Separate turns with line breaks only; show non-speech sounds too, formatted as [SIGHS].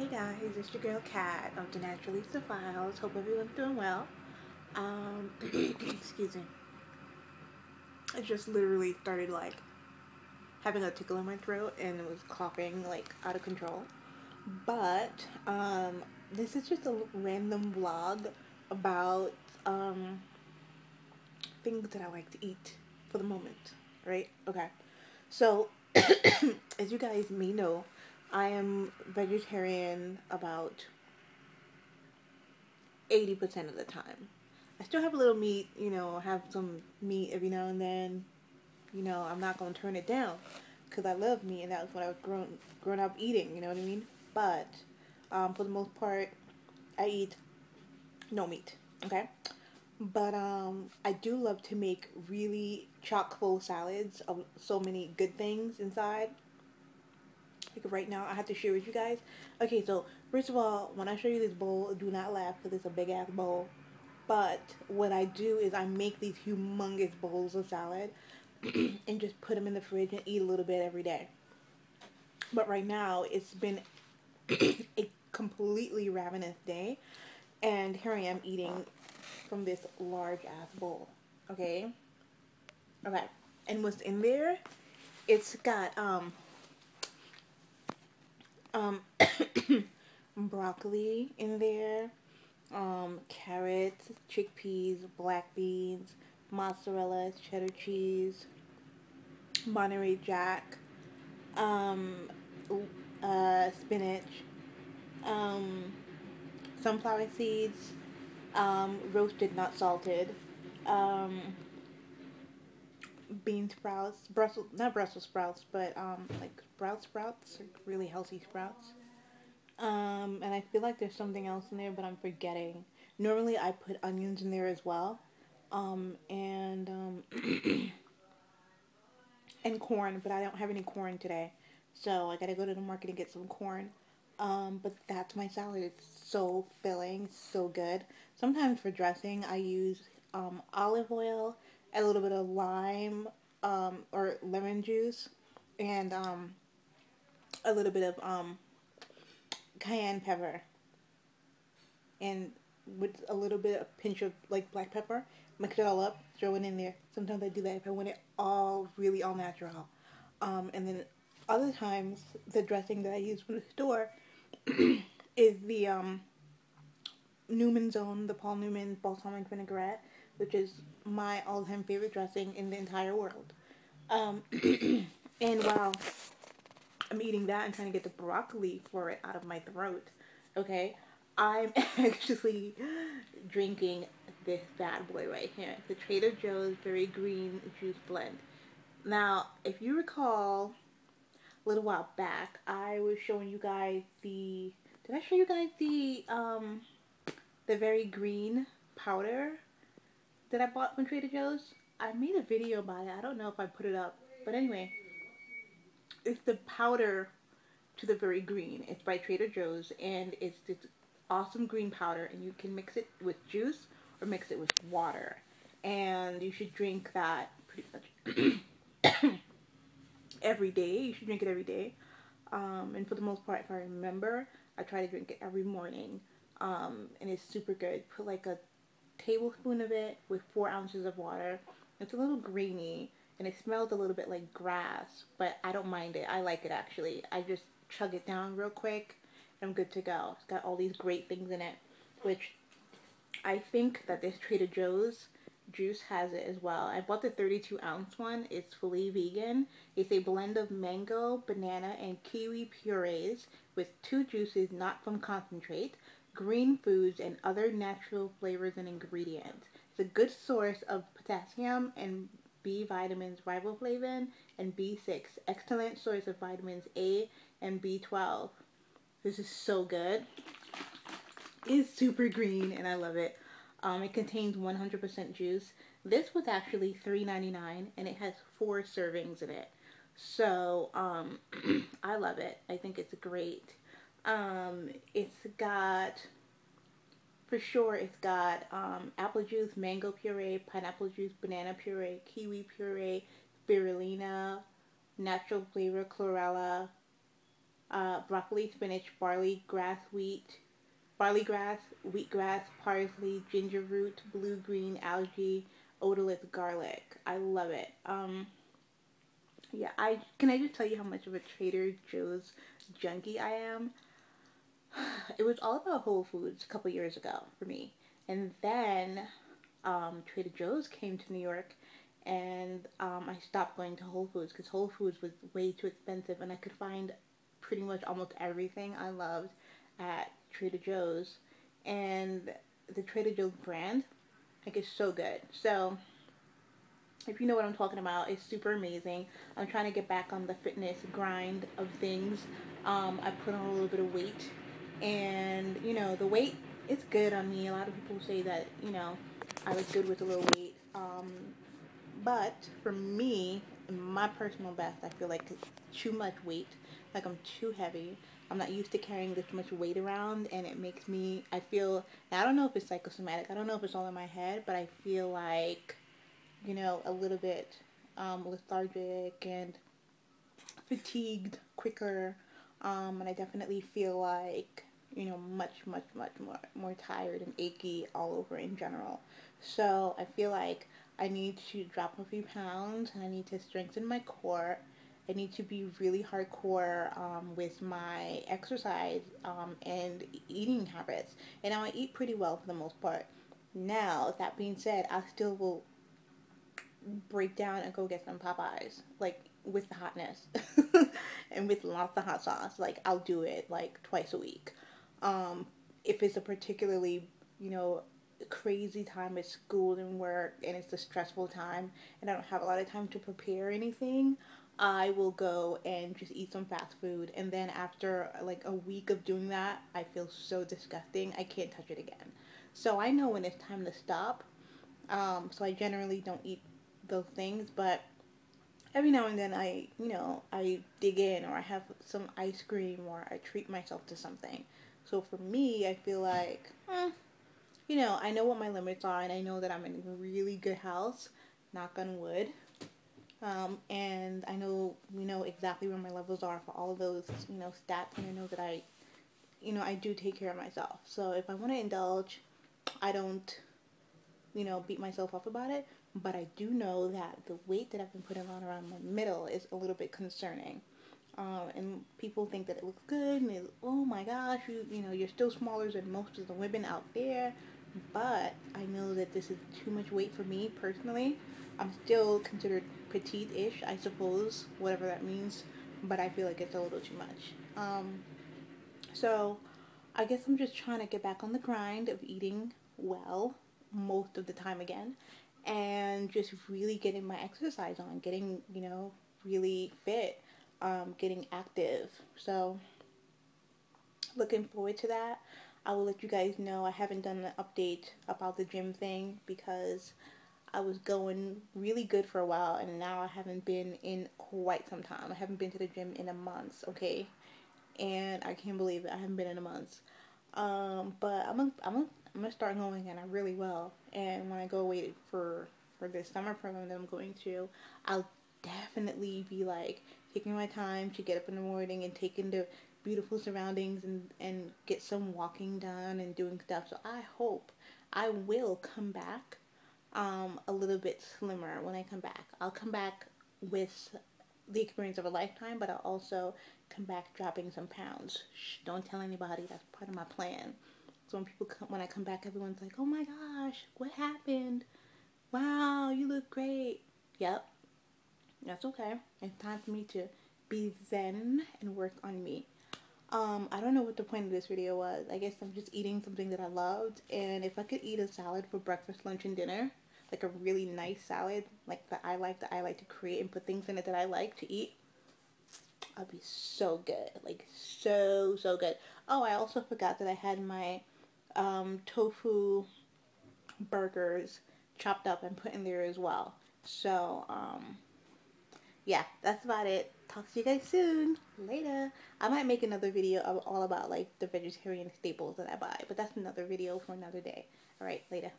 Hey guys, it's your girl Kat of the Naturalista Files. Hope everyone's doing well. Um, [CLEARS THROAT] excuse me. I just literally started like having a tickle in my throat and was coughing like out of control. But um, this is just a random vlog about um, things that I like to eat for the moment, right? Okay. So, [CLEARS THROAT] as you guys may know, I am vegetarian about 80% of the time. I still have a little meat, you know, have some meat every now and then. You know, I'm not going to turn it down because I love meat and that's what I was grown, grown up eating, you know what I mean? But um, for the most part, I eat no meat, okay? But um, I do love to make really chock full salads of so many good things inside right now I have to share with you guys. Okay, so first of all, when I show you this bowl, do not laugh because it's a big ass bowl. But what I do is I make these humongous bowls of salad [CLEARS THROAT] and just put them in the fridge and eat a little bit every day. But right now it's been [CLEARS THROAT] a completely ravenous day and here I am eating from this large ass bowl. Okay? Okay. And what's in there? It's got um um, [COUGHS] broccoli in there, um, carrots, chickpeas, black beans, mozzarella, cheddar cheese, Monterey Jack, um, uh, spinach, um, sunflower seeds, um, roasted, not salted, um, bean sprouts, Brussels, not Brussels sprouts, but um, like sprout sprouts, like really healthy sprouts. Um, and I feel like there's something else in there, but I'm forgetting. Normally I put onions in there as well, um, and um, [CLEARS THROAT] and corn, but I don't have any corn today, so I gotta go to the market and get some corn. Um, but that's my salad. It's so filling, so good. Sometimes for dressing, I use um, olive oil a little bit of lime um, or lemon juice and um, a little bit of um, cayenne pepper. And with a little bit of pinch of like black pepper mix it all up throw it in there. Sometimes I do that if I want it all really all natural. Um, and then other times the dressing that I use from the store [CLEARS THROAT] is the um, Newman's Own the Paul Newman balsamic vinaigrette which is my all-time favorite dressing in the entire world. Um, [CLEARS THROAT] and while I'm eating that and trying to get the broccoli for it out of my throat, okay, I'm [LAUGHS] actually drinking this bad boy right here. The Trader Joe's Very Green Juice Blend. Now, if you recall, a little while back, I was showing you guys the, did I show you guys the, um, the Very Green powder? That I bought from Trader Joe's. I made a video about it. I don't know if I put it up. But anyway, it's the powder to the very green. It's by Trader Joe's and it's this awesome green powder and you can mix it with juice or mix it with water. And you should drink that pretty much [COUGHS] every day. You should drink it every day. Um, and for the most part, if I remember, I try to drink it every morning. Um, and it's super good. Put like a tablespoon of it with four ounces of water. It's a little grainy and it smells a little bit like grass, but I don't mind it. I like it actually. I just chug it down real quick and I'm good to go. It's got all these great things in it, which I think that this Trader Joe's juice has it as well. I bought the 32 ounce one. It's fully vegan. It's a blend of mango, banana, and kiwi purees with two juices not from concentrate, green foods, and other natural flavors and ingredients. It's a good source of potassium and B vitamins, riboflavin, and B6. Excellent source of vitamins A and B12. This is so good. It's super green and I love it. Um, it contains 100% juice. This was actually $3.99 and it has four servings in it. So um, [CLEARS THROAT] I love it. I think it's great. Um, it's got, for sure, it's got um, apple juice, mango puree, pineapple juice, banana puree, kiwi puree, spirulina, natural flavor, chlorella, uh, broccoli, spinach, barley, grass, wheat, barley grass, wheatgrass, parsley, ginger root, blue green algae, odorless garlic. I love it. Um, yeah, I can I just tell you how much of a Trader Joe's junkie I am. [SIGHS] It was all about Whole Foods a couple years ago for me, and then um, Trader Joe's came to New York, and um, I stopped going to Whole Foods because Whole Foods was way too expensive, and I could find pretty much almost everything I loved at Trader Joe's, and the Trader Joe's brand, like, is so good. So if you know what I'm talking about, it's super amazing. I'm trying to get back on the fitness grind of things. Um, I put on a little bit of weight, and you know the weight is good on me. A lot of people say that you know I was good with a little weight, um, but for me, my personal best, I feel like it's too much weight, like I'm too heavy. I'm not used to carrying this much weight around, and it makes me. I feel. I don't know if it's psychosomatic. I don't know if it's all in my head, but I feel like you know, a little bit um, lethargic and fatigued quicker. Um, and I definitely feel like, you know, much, much, much more, more tired and achy all over in general. So I feel like I need to drop a few pounds and I need to strengthen my core. I need to be really hardcore um, with my exercise um, and eating habits. And now I eat pretty well for the most part. Now, that being said, I still will break down and go get some Popeyes, like with the hotness [LAUGHS] and with lots of hot sauce. Like I'll do it like twice a week. Um, if it's a particularly, you know, crazy time at school and work and it's a stressful time and I don't have a lot of time to prepare anything, I will go and just eat some fast food and then after like a week of doing that, I feel so disgusting. I can't touch it again. So I know when it's time to stop. Um, so I generally don't eat those things, but every now and then I, you know, I dig in or I have some ice cream or I treat myself to something. So for me, I feel like, eh, you know, I know what my limits are and I know that I'm in really good house, knock on wood. Um, and I know, you know, exactly where my levels are for all of those, you know, stats and I know that I, you know, I do take care of myself. So if I want to indulge, I don't, you know, beat myself up about it but I do know that the weight that I've been putting on around my middle is a little bit concerning. Um, and people think that it looks good, and oh my gosh, you you know you're still smaller than most of the women out there. But I know that this is too much weight for me personally. I'm still considered petite-ish, I suppose, whatever that means. But I feel like it's a little too much. Um, so I guess I'm just trying to get back on the grind of eating well most of the time again and just really getting my exercise on, getting, you know, really fit, um, getting active. So, looking forward to that. I will let you guys know. I haven't done an update about the gym thing because I was going really good for a while and now I haven't been in quite some time. I haven't been to the gym in a month, okay? And I can't believe it. I haven't been in a month. Um, but I'm gonna, I'm gonna, I'm gonna start going and I really will. And when I go away for for this summer program that I'm going to, I'll definitely be like taking my time to get up in the morning and take into beautiful surroundings and and get some walking done and doing stuff. So I hope I will come back um, a little bit slimmer when I come back. I'll come back with the experience of a lifetime, but I'll also come back dropping some pounds. Shh, don't tell anybody. That's part of my plan. So when people come, when I come back, everyone's like, "Oh my gosh, what happened? Wow, you look great." Yep, that's okay. It's time for me to be zen and work on me. Um, I don't know what the point of this video was. I guess I'm just eating something that I loved, and if I could eat a salad for breakfast, lunch, and dinner, like a really nice salad, like that I like, that I like to create and put things in it that I like to eat, I'd be so good. Like, so, so good. Oh, I also forgot that I had my um, tofu burgers chopped up and put in there as well. So, um, yeah, that's about it. Talk to you guys soon. Later. I might make another video all about like the vegetarian staples that I buy, but that's another video for another day. Alright, later.